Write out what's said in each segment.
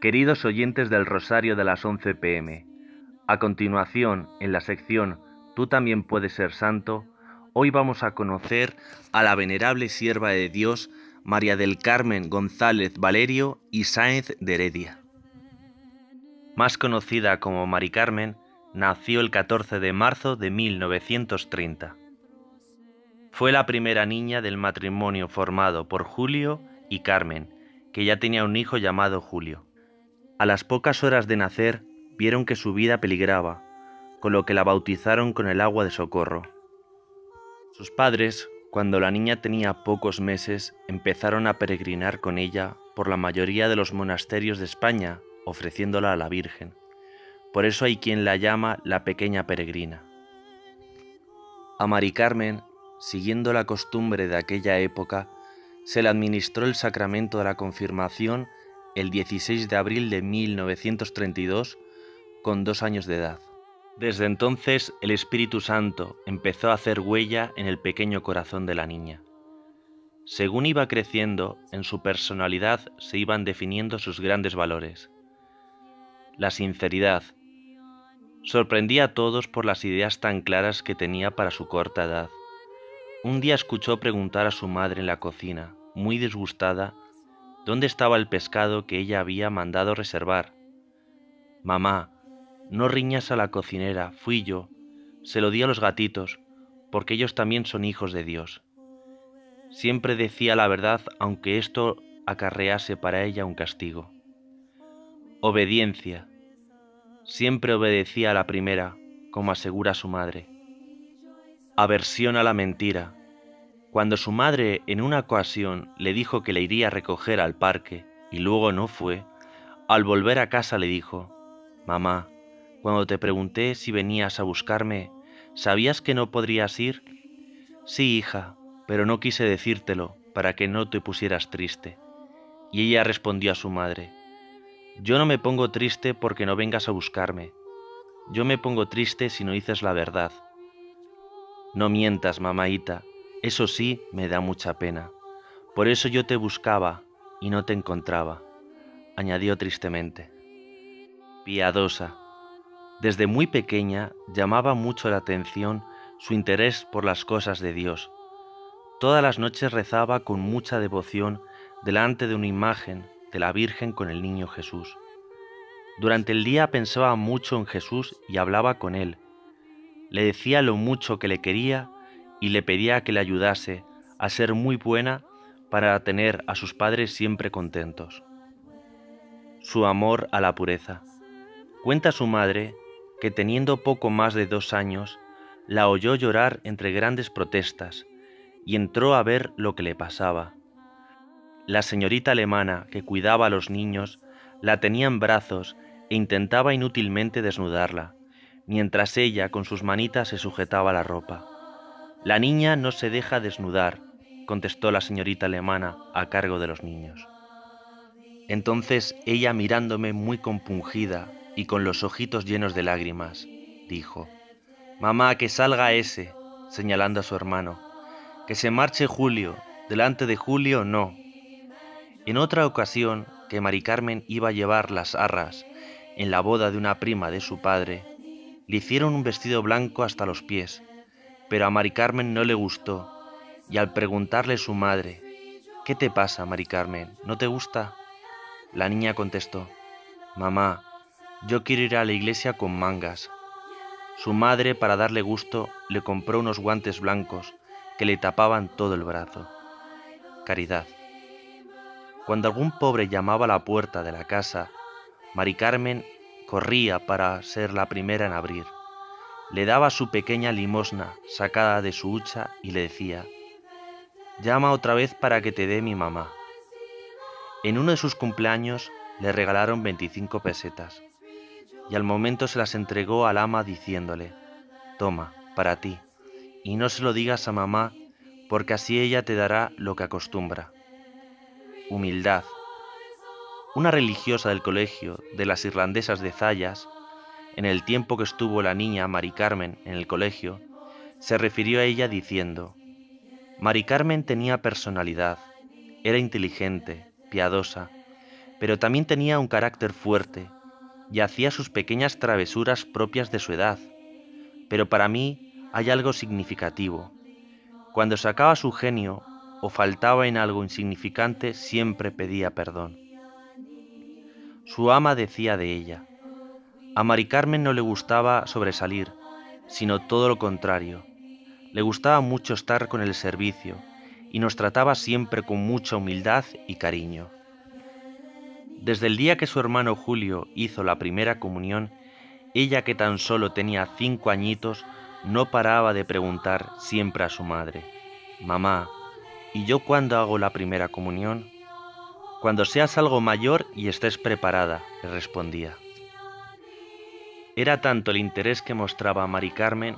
Queridos oyentes del Rosario de las 11 pm, a continuación, en la sección Tú también puedes ser santo, hoy vamos a conocer a la venerable sierva de Dios, María del Carmen González Valerio y Sáenz de Heredia. Más conocida como Mari Carmen, nació el 14 de marzo de 1930. Fue la primera niña del matrimonio formado por Julio y Carmen, que ya tenía un hijo llamado Julio. A las pocas horas de nacer, vieron que su vida peligraba, con lo que la bautizaron con el agua de socorro. Sus padres, cuando la niña tenía pocos meses, empezaron a peregrinar con ella por la mayoría de los monasterios de España, ofreciéndola a la Virgen. Por eso hay quien la llama la pequeña peregrina. A Mari Carmen, siguiendo la costumbre de aquella época, se le administró el sacramento de la confirmación el 16 de abril de 1932 con dos años de edad. Desde entonces el Espíritu Santo empezó a hacer huella en el pequeño corazón de la niña. Según iba creciendo, en su personalidad se iban definiendo sus grandes valores. La sinceridad. Sorprendía a todos por las ideas tan claras que tenía para su corta edad. Un día escuchó preguntar a su madre en la cocina, muy disgustada, dónde estaba el pescado que ella había mandado reservar. Mamá, no riñas a la cocinera, fui yo. Se lo di a los gatitos, porque ellos también son hijos de Dios. Siempre decía la verdad aunque esto acarrease para ella un castigo. Obediencia. Siempre obedecía a la primera, como asegura su madre. Aversión a la mentira. Cuando su madre en una ocasión le dijo que le iría a recoger al parque y luego no fue, al volver a casa le dijo, Mamá, cuando te pregunté si venías a buscarme, ¿sabías que no podrías ir? Sí, hija, pero no quise decírtelo para que no te pusieras triste. Y ella respondió a su madre, Yo no me pongo triste porque no vengas a buscarme. Yo me pongo triste si no dices la verdad. No mientas, mamaita, eso sí me da mucha pena. Por eso yo te buscaba y no te encontraba, añadió tristemente. Piadosa, desde muy pequeña llamaba mucho la atención su interés por las cosas de Dios. Todas las noches rezaba con mucha devoción delante de una imagen de la Virgen con el niño Jesús. Durante el día pensaba mucho en Jesús y hablaba con él. Le decía lo mucho que le quería y le pedía que le ayudase a ser muy buena para tener a sus padres siempre contentos. Su amor a la pureza. Cuenta su madre que teniendo poco más de dos años, la oyó llorar entre grandes protestas y entró a ver lo que le pasaba. La señorita alemana que cuidaba a los niños la tenía en brazos e intentaba inútilmente desnudarla, mientras ella con sus manitas se sujetaba la ropa. La niña no se deja desnudar, contestó la señorita alemana a cargo de los niños. Entonces ella mirándome muy compungida y con los ojitos llenos de lágrimas, dijo, Mamá, que salga ese, señalando a su hermano, que se marche Julio, delante de Julio no. En otra ocasión, que Mari Carmen iba a llevar las arras en la boda de una prima de su padre, le hicieron un vestido blanco hasta los pies, pero a Mari Carmen no le gustó, y al preguntarle su madre, ¿Qué te pasa, Mari Carmen? ¿No te gusta? La niña contestó, Mamá, yo quiero ir a la iglesia con mangas. Su madre, para darle gusto, le compró unos guantes blancos que le tapaban todo el brazo. Caridad. Cuando algún pobre llamaba a la puerta de la casa, Mari Carmen corría para ser la primera en abrir. Le daba su pequeña limosna sacada de su hucha y le decía, llama otra vez para que te dé mi mamá. En uno de sus cumpleaños le regalaron 25 pesetas y al momento se las entregó al ama diciéndole, Toma, para ti, y no se lo digas a mamá, porque así ella te dará lo que acostumbra. Humildad. Una religiosa del colegio de las irlandesas de Zayas, en el tiempo que estuvo la niña Mari Carmen en el colegio, se refirió a ella diciendo, Mari Carmen tenía personalidad, era inteligente, piadosa, pero también tenía un carácter fuerte y hacía sus pequeñas travesuras propias de su edad. Pero para mí hay algo significativo. Cuando sacaba su genio o faltaba en algo insignificante, siempre pedía perdón. Su ama decía de ella, a Mari Carmen no le gustaba sobresalir, sino todo lo contrario. Le gustaba mucho estar con el servicio y nos trataba siempre con mucha humildad y cariño. Desde el día que su hermano Julio hizo la primera comunión, ella que tan solo tenía cinco añitos no paraba de preguntar siempre a su madre, Mamá, ¿y yo cuándo hago la primera comunión? Cuando seas algo mayor y estés preparada, le respondía. Era tanto el interés que mostraba Mari Carmen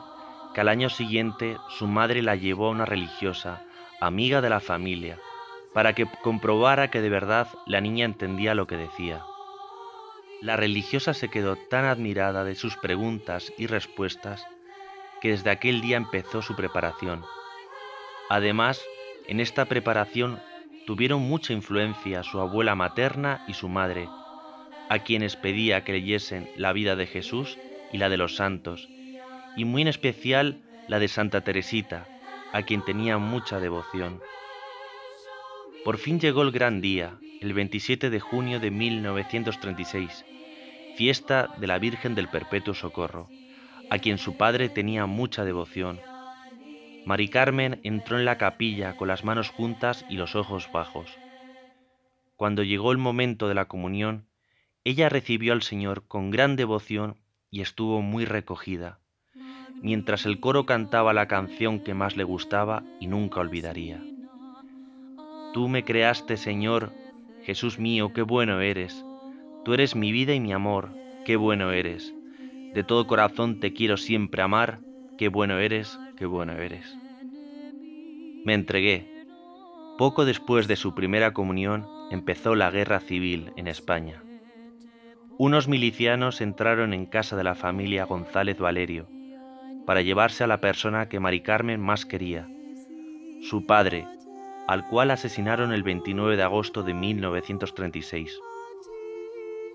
que al año siguiente su madre la llevó a una religiosa, amiga de la familia, para que comprobara que de verdad la niña entendía lo que decía. La religiosa se quedó tan admirada de sus preguntas y respuestas que desde aquel día empezó su preparación. Además, en esta preparación tuvieron mucha influencia su abuela materna y su madre, a quienes pedía que leyesen la vida de Jesús y la de los santos, y muy en especial la de Santa Teresita, a quien tenía mucha devoción. Por fin llegó el gran día, el 27 de junio de 1936, fiesta de la Virgen del Perpetuo Socorro, a quien su padre tenía mucha devoción. Mari Carmen entró en la capilla con las manos juntas y los ojos bajos. Cuando llegó el momento de la comunión, ella recibió al Señor con gran devoción y estuvo muy recogida, mientras el coro cantaba la canción que más le gustaba y nunca olvidaría. Tú me creaste, Señor, Jesús mío, qué bueno eres. Tú eres mi vida y mi amor, qué bueno eres. De todo corazón te quiero siempre amar, qué bueno eres, qué bueno eres. Me entregué. Poco después de su primera comunión empezó la guerra civil en España. Unos milicianos entraron en casa de la familia González Valerio para llevarse a la persona que Mari Carmen más quería, su padre, al cual asesinaron el 29 de agosto de 1936.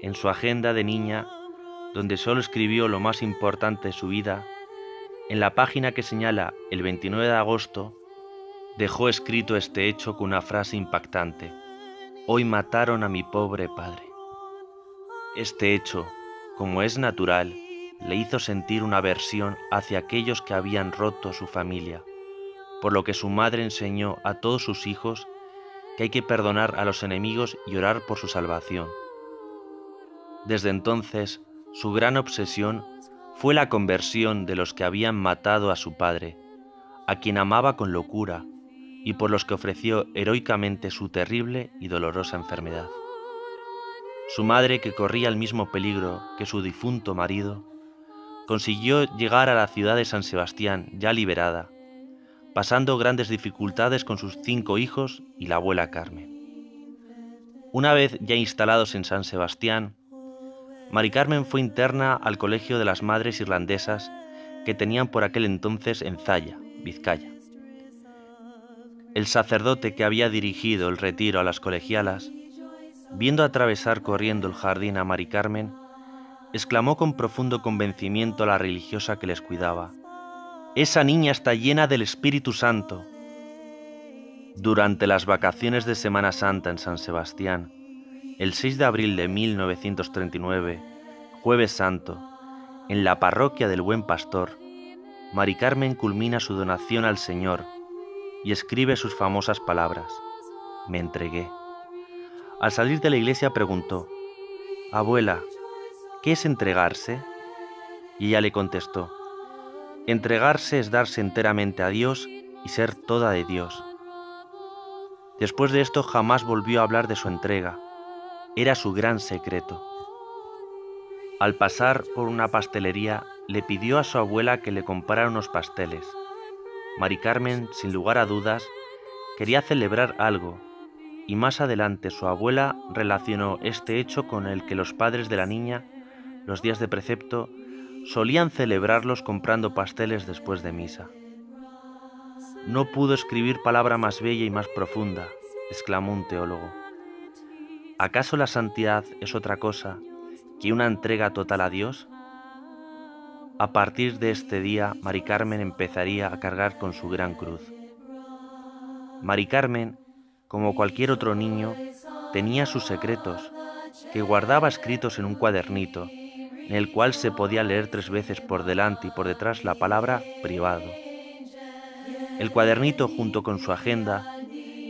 En su agenda de niña, donde solo escribió lo más importante de su vida, en la página que señala el 29 de agosto, dejó escrito este hecho con una frase impactante. Hoy mataron a mi pobre padre. Este hecho, como es natural, le hizo sentir una aversión hacia aquellos que habían roto su familia, por lo que su madre enseñó a todos sus hijos que hay que perdonar a los enemigos y orar por su salvación. Desde entonces, su gran obsesión fue la conversión de los que habían matado a su padre, a quien amaba con locura y por los que ofreció heroicamente su terrible y dolorosa enfermedad. Su madre, que corría el mismo peligro que su difunto marido, consiguió llegar a la ciudad de San Sebastián ya liberada, pasando grandes dificultades con sus cinco hijos y la abuela Carmen. Una vez ya instalados en San Sebastián, Mari Carmen fue interna al Colegio de las Madres Irlandesas que tenían por aquel entonces en Zaya, Vizcaya. El sacerdote que había dirigido el retiro a las colegialas viendo atravesar corriendo el jardín a Mari Carmen, exclamó con profundo convencimiento a la religiosa que les cuidaba, Esa niña está llena del Espíritu Santo. Durante las vacaciones de Semana Santa en San Sebastián, el 6 de abril de 1939, jueves santo, en la parroquia del Buen Pastor, Mari Carmen culmina su donación al Señor y escribe sus famosas palabras, me entregué. Al salir de la iglesia preguntó, Abuela, ¿qué es entregarse? Y ella le contestó, Entregarse es darse enteramente a Dios y ser toda de Dios. Después de esto jamás volvió a hablar de su entrega. Era su gran secreto. Al pasar por una pastelería, le pidió a su abuela que le comprara unos pasteles. Mari Carmen, sin lugar a dudas, quería celebrar algo y más adelante su abuela relacionó este hecho con el que los padres de la niña, los días de precepto, solían celebrarlos comprando pasteles después de misa. No pudo escribir palabra más bella y más profunda, exclamó un teólogo. ¿Acaso la santidad es otra cosa que una entrega total a Dios? A partir de este día, Mari Carmen empezaría a cargar con su gran cruz. Mari Carmen, como cualquier otro niño, tenía sus secretos, que guardaba escritos en un cuadernito, en el cual se podía leer tres veces por delante y por detrás la palabra privado. El cuadernito junto con su agenda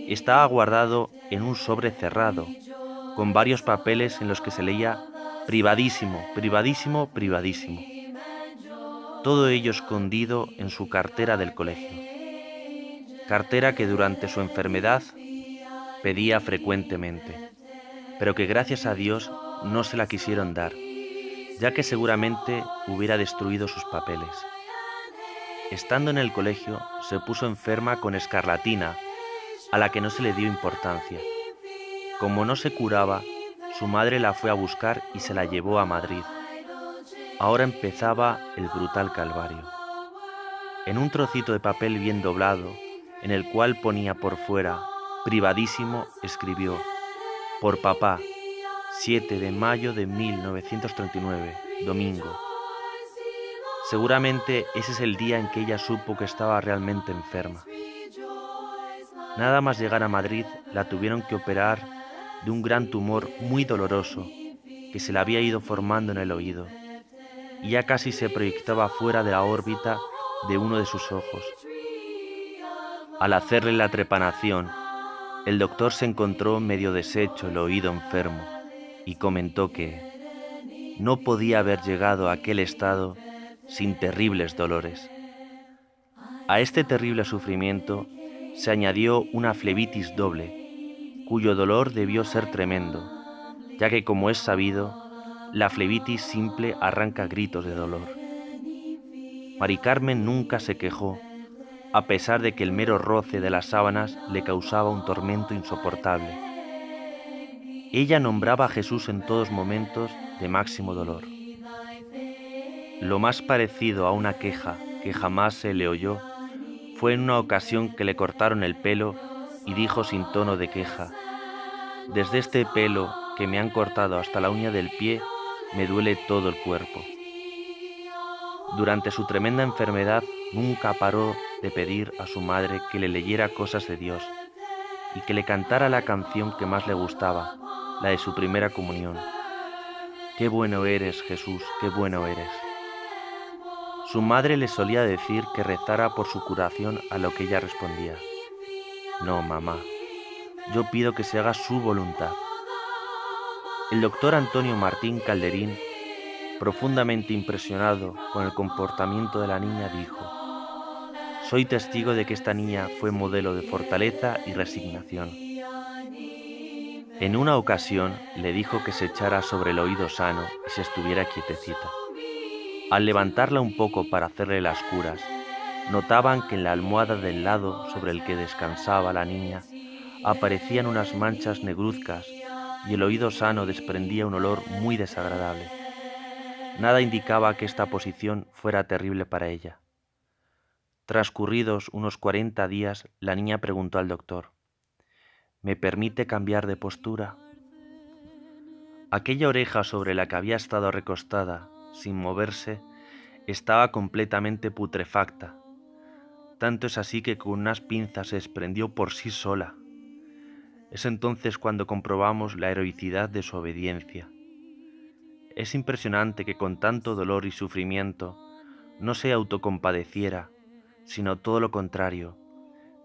estaba guardado en un sobre cerrado, con varios papeles en los que se leía privadísimo, privadísimo, privadísimo. Todo ello escondido en su cartera del colegio. Cartera que durante su enfermedad pedía frecuentemente, pero que gracias a Dios no se la quisieron dar, ya que seguramente hubiera destruido sus papeles. Estando en el colegio, se puso enferma con escarlatina, a la que no se le dio importancia. Como no se curaba, su madre la fue a buscar y se la llevó a Madrid. Ahora empezaba el brutal calvario. En un trocito de papel bien doblado, en el cual ponía por fuera, privadísimo, escribió, por papá, 7 de mayo de 1939, domingo. Seguramente ese es el día en que ella supo que estaba realmente enferma. Nada más llegar a Madrid, la tuvieron que operar de un gran tumor muy doloroso que se le había ido formando en el oído y ya casi se proyectaba fuera de la órbita de uno de sus ojos. Al hacerle la trepanación, el doctor se encontró medio deshecho el oído enfermo y comentó que no podía haber llegado a aquel estado sin terribles dolores. A este terrible sufrimiento se añadió una flebitis doble, cuyo dolor debió ser tremendo, ya que como es sabido, la flebitis simple arranca gritos de dolor. Mari Carmen nunca se quejó, a pesar de que el mero roce de las sábanas le causaba un tormento insoportable. Ella nombraba a Jesús en todos momentos de máximo dolor. Lo más parecido a una queja que jamás se le oyó fue en una ocasión que le cortaron el pelo y dijo sin tono de queja, desde este pelo que me han cortado hasta la uña del pie, me duele todo el cuerpo. Durante su tremenda enfermedad nunca paró de pedir a su madre que le leyera cosas de Dios y que le cantara la canción que más le gustaba, la de su primera comunión. Qué bueno eres, Jesús, qué bueno eres. Su madre le solía decir que rezara por su curación a lo que ella respondía. No, mamá, yo pido que se haga su voluntad. El doctor Antonio Martín Calderín, profundamente impresionado con el comportamiento de la niña, dijo, Soy testigo de que esta niña fue modelo de fortaleza y resignación. En una ocasión le dijo que se echara sobre el oído sano y se estuviera quietecita. Al levantarla un poco para hacerle las curas, notaban que en la almohada del lado sobre el que descansaba la niña aparecían unas manchas negruzcas y el oído sano desprendía un olor muy desagradable. Nada indicaba que esta posición fuera terrible para ella. Transcurridos unos cuarenta días, la niña preguntó al doctor, ¿Me permite cambiar de postura? Aquella oreja sobre la que había estado recostada sin moverse, estaba completamente putrefacta. Tanto es así que con unas pinzas se desprendió por sí sola. Es entonces cuando comprobamos la heroicidad de su obediencia. Es impresionante que con tanto dolor y sufrimiento no se autocompadeciera, sino todo lo contrario,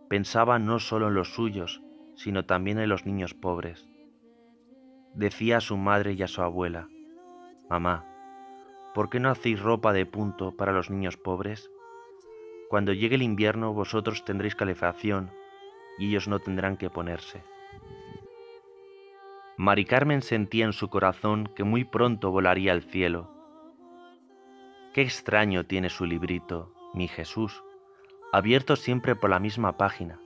pensaba no solo en los suyos, sino también en los niños pobres. Decía a su madre y a su abuela, Mamá, ¿por qué no hacéis ropa de punto para los niños pobres? Cuando llegue el invierno vosotros tendréis calefacción y ellos no tendrán que ponerse. Mari Carmen sentía en su corazón que muy pronto volaría al cielo. Qué extraño tiene su librito, mi Jesús, abierto siempre por la misma página,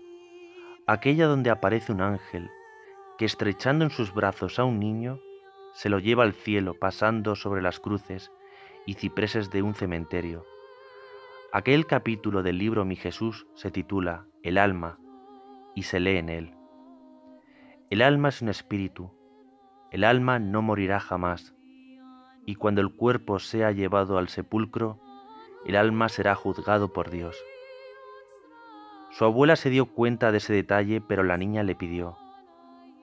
aquella donde aparece un ángel que estrechando en sus brazos a un niño, se lo lleva al cielo pasando sobre las cruces y cipreses de un cementerio. Aquel capítulo del libro Mi Jesús se titula El alma y se lee en él. El alma es un espíritu, el alma no morirá jamás, y cuando el cuerpo sea llevado al sepulcro, el alma será juzgado por Dios. Su abuela se dio cuenta de ese detalle, pero la niña le pidió,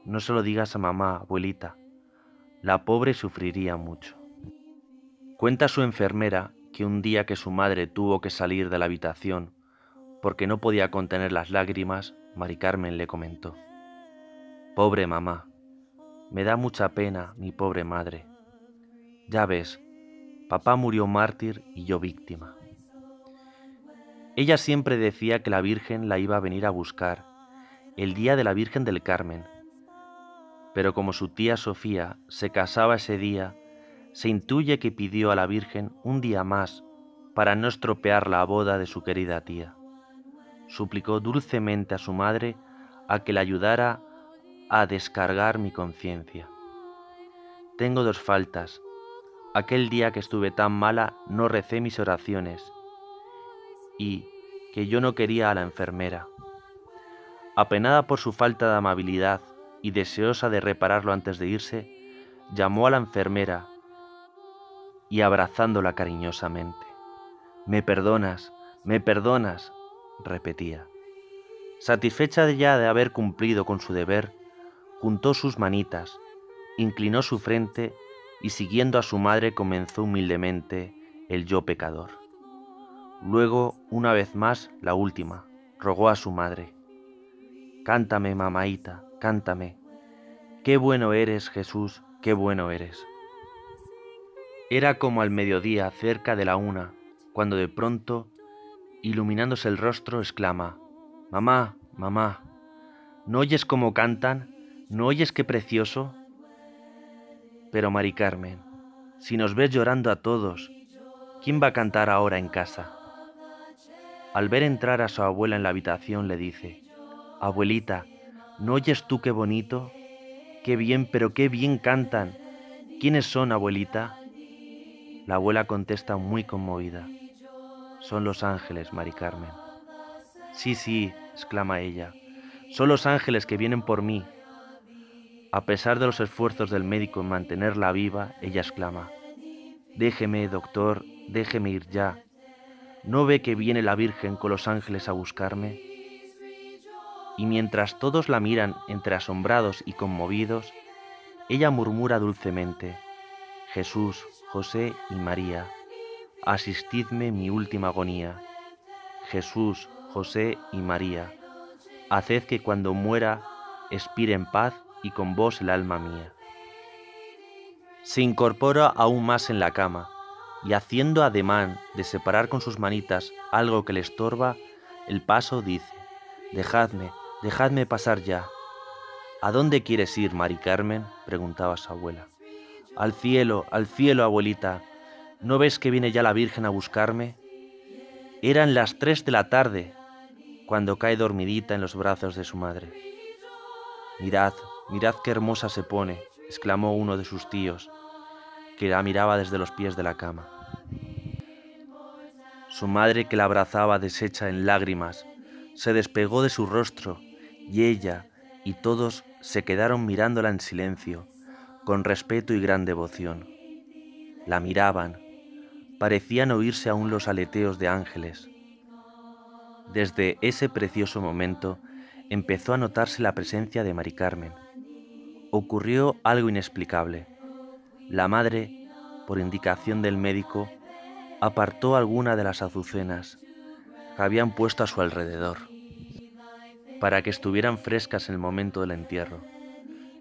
no se lo digas a mamá, abuelita, la pobre sufriría mucho. Cuenta su enfermera que un día que su madre tuvo que salir de la habitación porque no podía contener las lágrimas, Mari Carmen le comentó, Pobre mamá, me da mucha pena mi pobre madre. Ya ves, papá murió mártir y yo víctima. Ella siempre decía que la Virgen la iba a venir a buscar el día de la Virgen del Carmen, pero como su tía Sofía se casaba ese día, se intuye que pidió a la Virgen un día más para no estropear la boda de su querida tía. Suplicó dulcemente a su madre a que la ayudara a descargar mi conciencia. Tengo dos faltas. Aquel día que estuve tan mala no recé mis oraciones y que yo no quería a la enfermera. Apenada por su falta de amabilidad y deseosa de repararlo antes de irse, llamó a la enfermera y abrazándola cariñosamente. Me perdonas, me perdonas, repetía. Satisfecha ya de haber cumplido con su deber, juntó sus manitas, inclinó su frente y siguiendo a su madre comenzó humildemente el yo pecador. Luego, una vez más, la última, rogó a su madre, Cántame, mamaita, cántame. Qué bueno eres, Jesús, qué bueno eres. Era como al mediodía, cerca de la una, cuando de pronto, iluminándose el rostro, exclama, Mamá, mamá, ¿no oyes cómo cantan? ¿No oyes qué precioso? Pero Mari Carmen, si nos ves llorando a todos, ¿quién va a cantar ahora en casa? Al ver entrar a su abuela en la habitación le dice, Abuelita, ¿no oyes tú qué bonito? Qué bien, pero qué bien cantan. ¿Quiénes son, abuelita? La abuela contesta muy conmovida. Son los ángeles, Mari Carmen. Sí, sí, exclama ella. Son los ángeles que vienen por mí. A pesar de los esfuerzos del médico en mantenerla viva, ella exclama, Déjeme, doctor, déjeme ir ya. ¿No ve que viene la Virgen con los ángeles a buscarme? y mientras todos la miran entre asombrados y conmovidos, ella murmura dulcemente, Jesús, José y María, asistidme mi última agonía. Jesús, José y María, haced que cuando muera expire en paz y con vos el alma mía. Se incorpora aún más en la cama y haciendo ademán de separar con sus manitas algo que le estorba el paso, dice, Dejadme, Dejadme pasar ya. ¿A dónde quieres ir, Mari Carmen? preguntaba su abuela. Al cielo, al cielo, abuelita. ¿No ves que viene ya la Virgen a buscarme? Eran las tres de la tarde cuando cae dormidita en los brazos de su madre. Mirad, mirad qué hermosa se pone, exclamó uno de sus tíos, que la miraba desde los pies de la cama. Su madre, que la abrazaba deshecha en lágrimas, se despegó de su rostro y ella y todos se quedaron mirándola en silencio, con respeto y gran devoción. La miraban, parecían oírse aún los aleteos de ángeles. Desde ese precioso momento empezó a notarse la presencia de Mari Carmen. Ocurrió algo inexplicable. La madre, por indicación del médico, apartó alguna de las azucenas que habían puesto a su alrededor para que estuvieran frescas en el momento del entierro.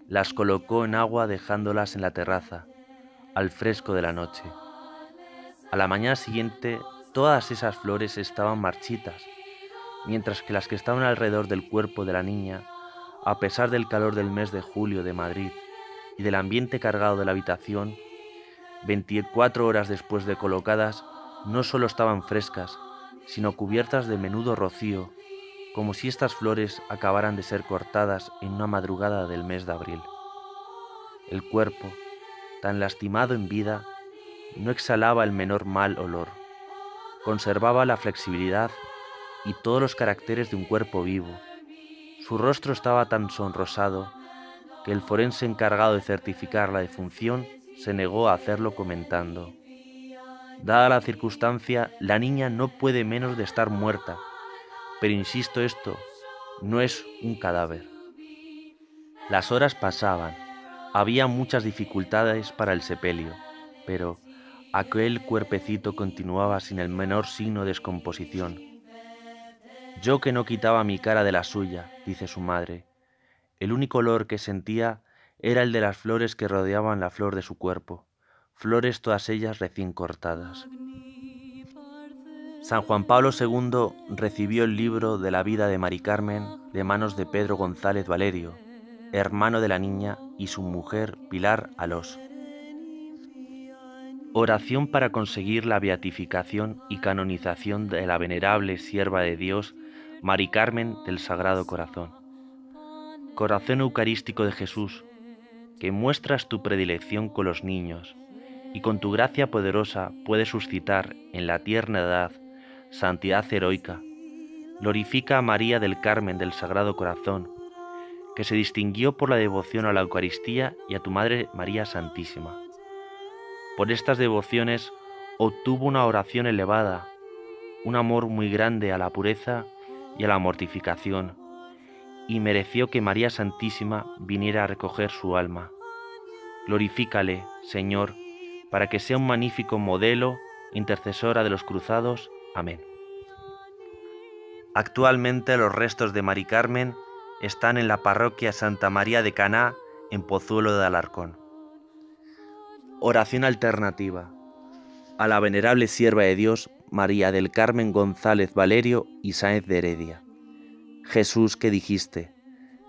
Las colocó en agua dejándolas en la terraza, al fresco de la noche. A la mañana siguiente todas esas flores estaban marchitas, mientras que las que estaban alrededor del cuerpo de la niña, a pesar del calor del mes de julio de Madrid y del ambiente cargado de la habitación, 24 horas después de colocadas, no solo estaban frescas, sino cubiertas de menudo rocío como si estas flores acabaran de ser cortadas en una madrugada del mes de abril. El cuerpo, tan lastimado en vida, no exhalaba el menor mal olor, conservaba la flexibilidad y todos los caracteres de un cuerpo vivo. Su rostro estaba tan sonrosado que el forense encargado de certificar la defunción se negó a hacerlo comentando. Dada la circunstancia, la niña no puede menos de estar muerta, pero insisto esto, no es un cadáver. Las horas pasaban, había muchas dificultades para el sepelio, pero aquel cuerpecito continuaba sin el menor signo de descomposición. Yo que no quitaba mi cara de la suya, dice su madre, el único olor que sentía era el de las flores que rodeaban la flor de su cuerpo, flores todas ellas recién cortadas. San Juan Pablo II recibió el libro de la vida de Mari Carmen de manos de Pedro González Valerio, hermano de la niña, y su mujer Pilar Alós. Oración para conseguir la beatificación y canonización de la venerable sierva de Dios, Mari Carmen del Sagrado Corazón. Corazón Eucarístico de Jesús, que muestras tu predilección con los niños y con tu gracia poderosa puedes suscitar en la tierna edad santidad heroica. Glorifica a María del Carmen del Sagrado Corazón, que se distinguió por la devoción a la Eucaristía y a tu Madre María Santísima. Por estas devociones obtuvo una oración elevada, un amor muy grande a la pureza y a la mortificación, y mereció que María Santísima viniera a recoger su alma. Glorifícale, Señor, para que sea un magnífico modelo, intercesora de los cruzados. Amén. Actualmente los restos de Mari Carmen están en la parroquia Santa María de Caná, en Pozuelo de Alarcón. Oración alternativa. A la venerable sierva de Dios, María del Carmen González Valerio y Sáenz de Heredia. Jesús que dijiste,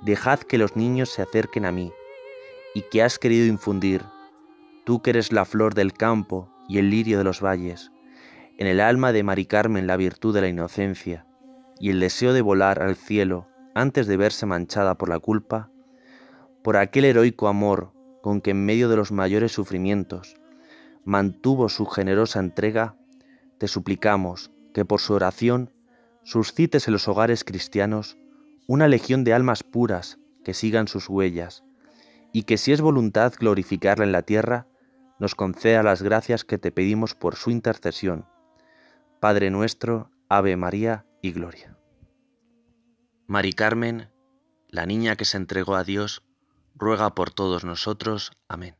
dejad que los niños se acerquen a mí, y que has querido infundir tú que eres la flor del campo y el lirio de los valles, en el alma de Mari Carmen la virtud de la inocencia y el deseo de volar al cielo antes de verse manchada por la culpa, por aquel heroico amor con que en medio de los mayores sufrimientos mantuvo su generosa entrega, te suplicamos que por su oración suscites en los hogares cristianos una legión de almas puras que sigan sus huellas, y que si es voluntad glorificarla en la tierra, nos conceda las gracias que te pedimos por su intercesión. Padre nuestro, Ave María y Gloria. Mari Carmen, la niña que se entregó a Dios, ruega por todos nosotros. Amén.